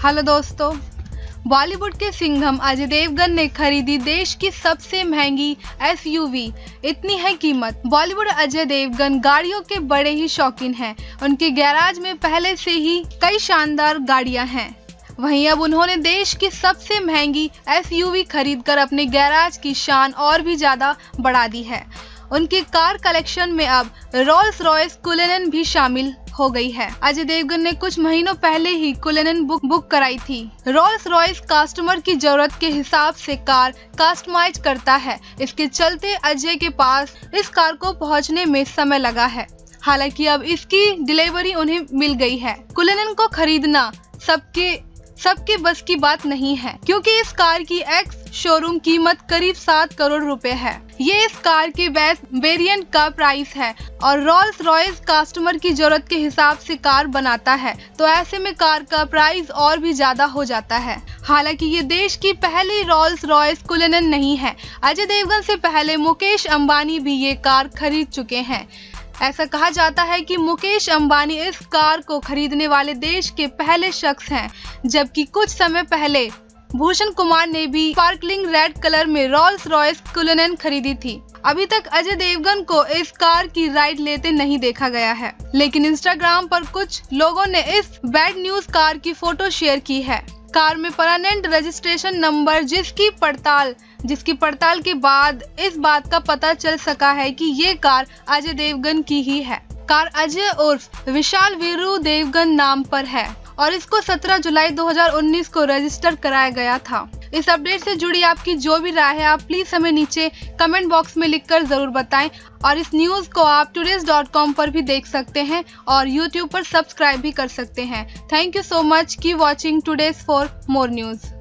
Hello दोस्तों, बॉलीवुड के सिंघम अजय देवगन ने खरीदी देश की सबसे महँगी एसयूवी इतनी है कीमत। बॉलीवुड अजय देवगन गाड़ियों के बड़े ही शौकीन हैं। उनके गैराज में पहले से ही कई शानदार गाड़ियाँ हैं। वहीं अब उन्होंने देश की सबसे महँगी एसयूवी खरीदकर अपने गैराज की शान और भी ज़्यादा बढ़ा दी है। उनकी कार कलेक्शन में अब रोल्स रॉयस कुलेनन भी शामिल हो गई है। अजय देवगन ने कुछ महीनों पहले ही कुलेनन बुक बुक कराई थी। रॉयस रॉयस कस्टमर की ज़रूरत के हिसाब से कार कस्टमाइज करता है। इसके चलते अजय के पास इस कार को पहुँचने में समय लगा है। हालाँकि अब इसकी डिलीवरी उन्हें मिल गई है। कुलेनन को खरीदना सबके सबके बस की बात नहीं है, क्योंकि इस कार की एक्स शोरूम कीमत करीब सात करोड़ रुपए है। ये इस कार के वेरिएंट का प्राइस है और रोल्स रॉयस कस्टमर की ज़रूरत के हिसाब से कार बनाता है तो ऐसे में कार का प्राइस और भी ज़्यादा हो जाता है। हालाँकि ये देश की पहली रोल्स रॉयस कुलेनन नहीं है। अजय देवगन से पहले मुकेश अंबानी भी ये कार खरीद चुके हैं। ऐसा कहा जाता है कि मुकेश अंबानी इस कार को खरीदने वाले देश के पहले शख्स हैं, जबकि कुछ समय पहले भूषण कुमार ने भी स्पार्कलिंग रेड कलर में रॉल्स रॉयस कुलनन खरीदी थी। अभी तक अजय देवगन को इस कार की राइड लेते नहीं देखा गया है, लेकिन इंस्टाग्राम पर कुछ लोगों ने इस बैड न्यूज़ कार की फ़ोटो शेयर की है। कार में परमानेंट रजिस्ट्रेशन नंबर जिसकी पड़ताल जिसकी पड़ताल के बाद इस बात का पता चल सका है कि ये कार अजय देवगन की ही है। कार अजय उर्फ़ विशाल वीरू देवगन नाम पर है और इसको 17 जुलाई 2019 को रजिस्टर कराया गया था। इस अपडेट से जुड़ी आपकी जो भी राय है, आप प्लीज़ हमें नीचे कमेंट बॉक्स में लिखकर ज़रूर बताएँ और इस न्यूज़ को आप टूडेज डॉट कॉम पर भी देख सकते हैं और यूट्यूब पर सब्सक्राइब भी कर सकते हैं। Thank you so much keep watching today's for more news